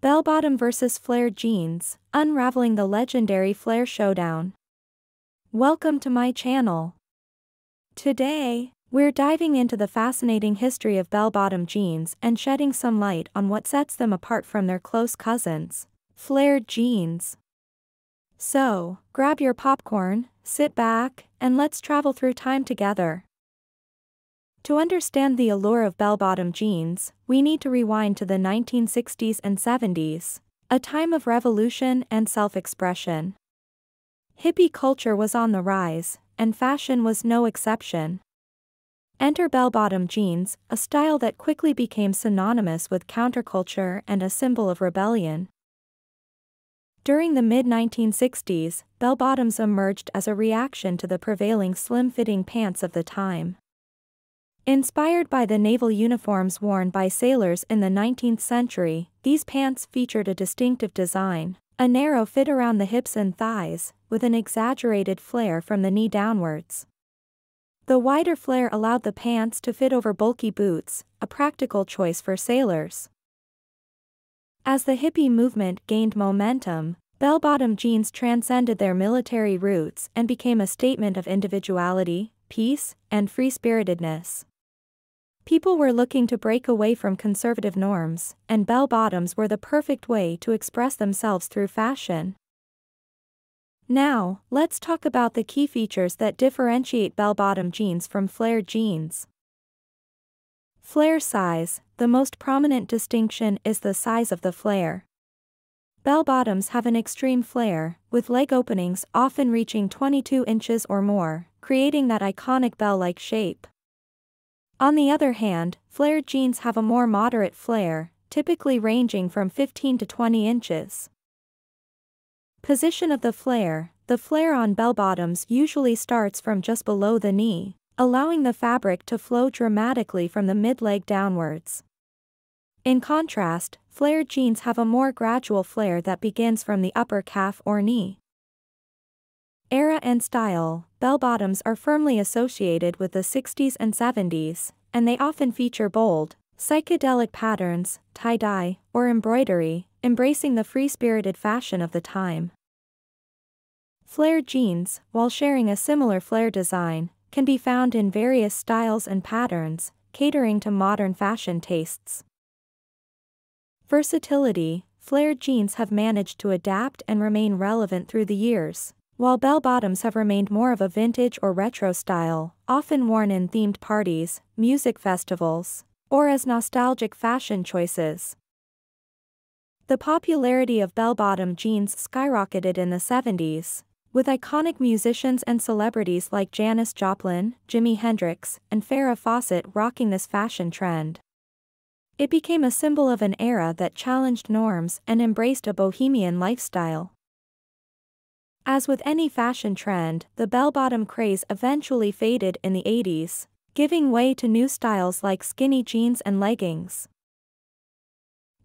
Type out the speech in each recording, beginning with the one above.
Bell Bottom vs. Flare Jeans, unraveling the legendary Flare Showdown. Welcome to my channel. Today, we're diving into the fascinating history of bell bottom jeans and shedding some light on what sets them apart from their close cousins, flared jeans. So, grab your popcorn, sit back, and let's travel through time together. To understand the allure of bell-bottom jeans, we need to rewind to the 1960s and 70s, a time of revolution and self-expression. Hippie culture was on the rise, and fashion was no exception. Enter bell-bottom jeans, a style that quickly became synonymous with counterculture and a symbol of rebellion. During the mid-1960s, bell-bottoms emerged as a reaction to the prevailing slim-fitting pants of the time. Inspired by the naval uniforms worn by sailors in the 19th century, these pants featured a distinctive design, a narrow fit around the hips and thighs, with an exaggerated flare from the knee downwards. The wider flare allowed the pants to fit over bulky boots, a practical choice for sailors. As the hippie movement gained momentum, bell-bottom jeans transcended their military roots and became a statement of individuality, peace, and free-spiritedness. People were looking to break away from conservative norms, and bell bottoms were the perfect way to express themselves through fashion. Now, let's talk about the key features that differentiate bell bottom jeans from flare jeans. Flare size The most prominent distinction is the size of the flare. Bell bottoms have an extreme flare, with leg openings often reaching 22 inches or more, creating that iconic bell like shape. On the other hand, flared jeans have a more moderate flare, typically ranging from 15 to 20 inches. Position of the flare The flare on bell bottoms usually starts from just below the knee, allowing the fabric to flow dramatically from the mid-leg downwards. In contrast, flared jeans have a more gradual flare that begins from the upper calf or knee. Era and style Bell bottoms are firmly associated with the 60s and 70s, and they often feature bold, psychedelic patterns, tie-dye, or embroidery, embracing the free-spirited fashion of the time. Flare jeans, while sharing a similar flare design, can be found in various styles and patterns, catering to modern fashion tastes. Versatility Flared jeans have managed to adapt and remain relevant through the years. While bell-bottoms have remained more of a vintage or retro style, often worn in themed parties, music festivals, or as nostalgic fashion choices. The popularity of bell-bottom jeans skyrocketed in the 70s, with iconic musicians and celebrities like Janis Joplin, Jimi Hendrix, and Farrah Fawcett rocking this fashion trend. It became a symbol of an era that challenged norms and embraced a bohemian lifestyle. As with any fashion trend, the bell-bottom craze eventually faded in the 80s, giving way to new styles like skinny jeans and leggings.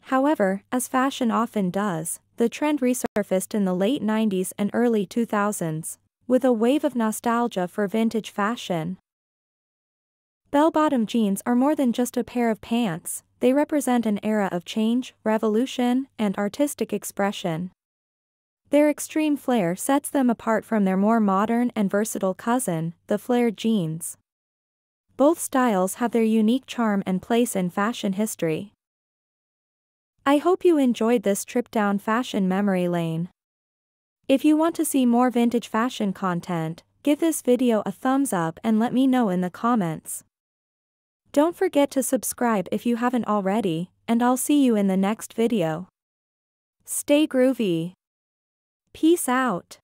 However, as fashion often does, the trend resurfaced in the late 90s and early 2000s, with a wave of nostalgia for vintage fashion. Bell-bottom jeans are more than just a pair of pants, they represent an era of change, revolution, and artistic expression. Their extreme flare sets them apart from their more modern and versatile cousin, the flared jeans. Both styles have their unique charm and place in fashion history. I hope you enjoyed this trip down fashion memory lane. If you want to see more vintage fashion content, give this video a thumbs up and let me know in the comments. Don't forget to subscribe if you haven't already, and I'll see you in the next video. Stay groovy. Peace out.